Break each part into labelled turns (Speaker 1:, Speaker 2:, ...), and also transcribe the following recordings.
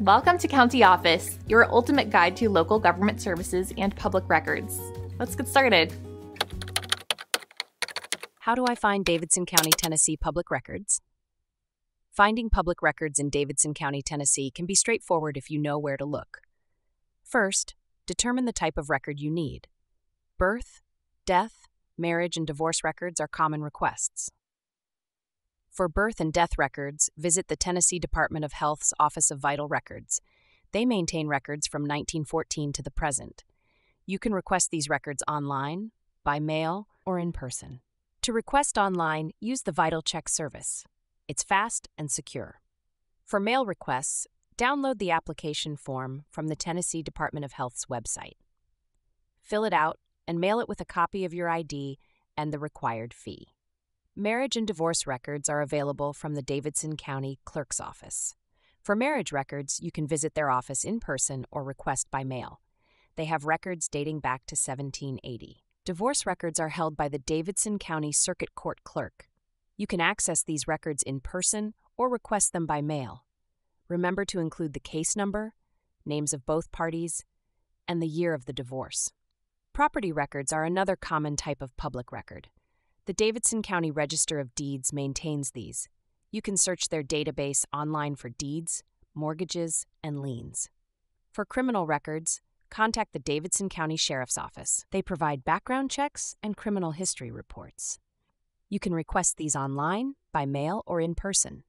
Speaker 1: Welcome to County Office, your ultimate guide to local government services and public records. Let's get started.
Speaker 2: How do I find Davidson County, Tennessee public records? Finding public records in Davidson County, Tennessee can be straightforward if you know where to look. First, determine the type of record you need. Birth, death, marriage, and divorce records are common requests. For birth and death records, visit the Tennessee Department of Health's Office of Vital Records. They maintain records from 1914 to the present. You can request these records online, by mail, or in person. To request online, use the VitalChek service. It's fast and secure. For mail requests, download the application form from the Tennessee Department of Health's website. Fill it out and mail it with a copy of your ID and the required fee. Marriage and divorce records are available from the Davidson County Clerk's Office. For marriage records, you can visit their office in person or request by mail. They have records dating back to 1780. Divorce records are held by the Davidson County Circuit Court Clerk. You can access these records in person or request them by mail. Remember to include the case number, names of both parties, and the year of the divorce. Property records are another common type of public record. The Davidson County Register of Deeds maintains these. You can search their database online for deeds, mortgages, and liens. For criminal records, contact the Davidson County Sheriff's Office. They provide background checks and criminal history reports. You can request these online, by mail, or in person.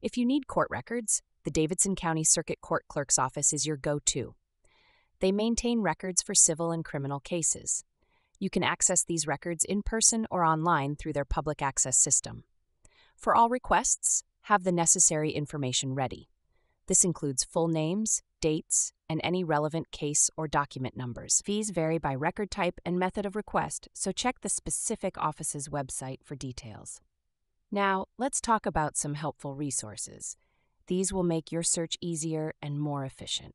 Speaker 2: If you need court records, the Davidson County Circuit Court Clerk's Office is your go to. They maintain records for civil and criminal cases. You can access these records in person or online through their public access system. For all requests, have the necessary information ready. This includes full names, dates, and any relevant case or document numbers. Fees vary by record type and method of request, so check the specific office's website for details. Now, let's talk about some helpful resources. These will make your search easier and more efficient.